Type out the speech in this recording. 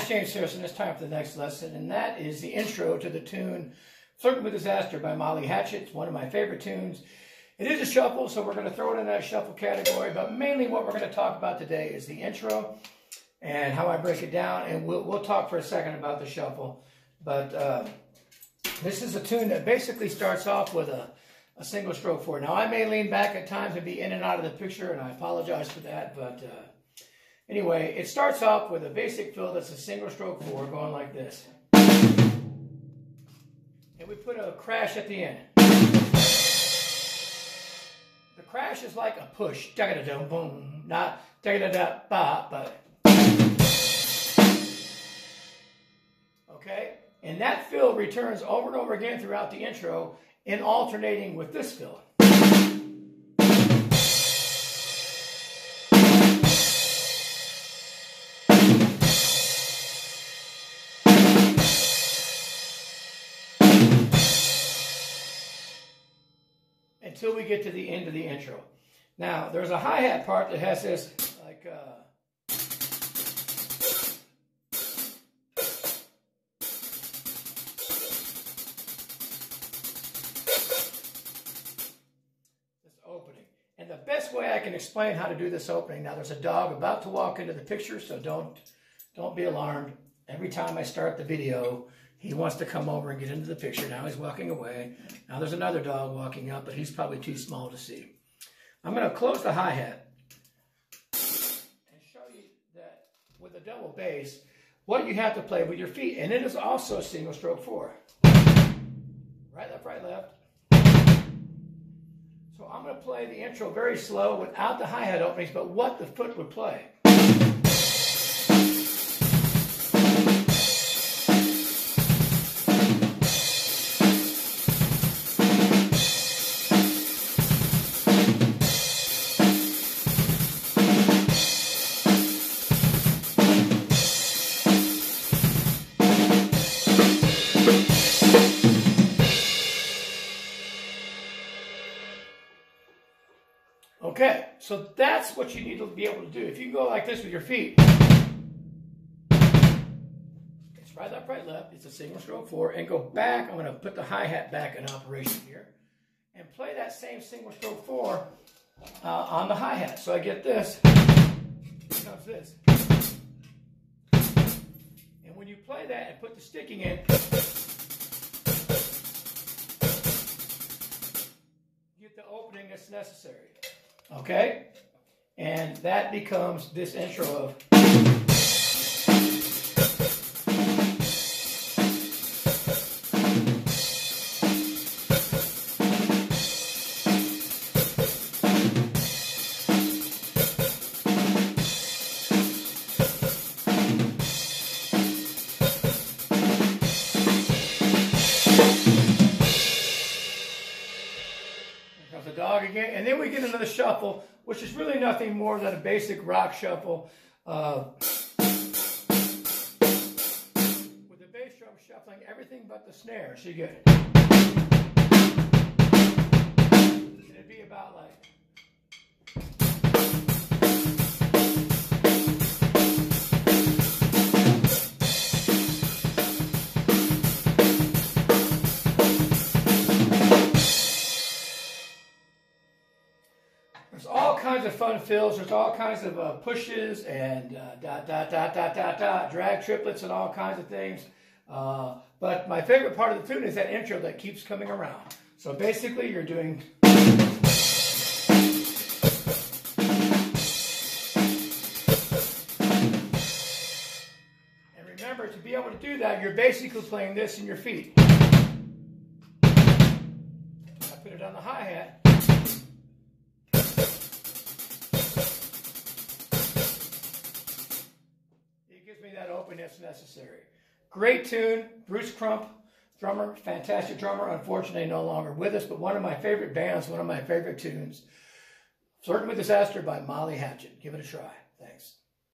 guys, James Harrison. It's time for the next lesson, and that is the intro to the tune Flirting with Disaster by Molly Hatchet. It's one of my favorite tunes. It is a shuffle, so we're going to throw it in that shuffle category, but mainly what we're going to talk about today is the intro and how I break it down, and we'll, we'll talk for a second about the shuffle. But uh, this is a tune that basically starts off with a, a single stroke four. Now, I may lean back at times and be in and out of the picture, and I apologize for that, but uh, anyway, it starts off with a basic fill that's a single stroke four going like this and we put a crash at the end. The crash is like a push, boom, not da da da ba, but okay. And that fill returns over and over again throughout the intro, in alternating with this fill. Until we get to the end of the intro. Now, there's a hi-hat part that has this, like, uh, this opening. And the best way I can explain how to do this opening, now there's a dog about to walk into the picture, so don't, don't be alarmed. Every time I start the video, he wants to come over and get into the picture. Now he's walking away. Now there's another dog walking up, but he's probably too small to see. I'm going to close the hi-hat and show you that with a double bass, what you have to play with your feet. And it is also single stroke four. Right, left, right, left. So I'm going to play the intro very slow without the hi-hat openings, but what the foot would play. So that's what you need to be able to do. If you go like this with your feet, it's right, left, right, left. It's a single stroke four. And go back. I'm going to put the hi-hat back in operation here. And play that same single stroke four uh, on the hi-hat. So I get this. Comes this. And when you play that and put the sticking in, get the opening that's necessary. Okay? And that becomes this intro of. And then we get into the shuffle, which is really nothing more than a basic rock shuffle. Uh, with the bass drum shuffling everything but the snare. So you get. All kinds of fun fills. There's all kinds of uh, pushes and uh, dot, dot, dot, dot, dot, dot, drag triplets and all kinds of things. Uh, but my favorite part of the tune is that intro that keeps coming around. So basically, you're doing. And remember, to be able to do that, you're basically playing this in your feet. I put it on the hi me that openness necessary. Great tune, Bruce Crump, drummer, fantastic drummer, unfortunately no longer with us, but one of my favorite bands, one of my favorite tunes. Flirting with Disaster by Molly Hatchet. Give it a try.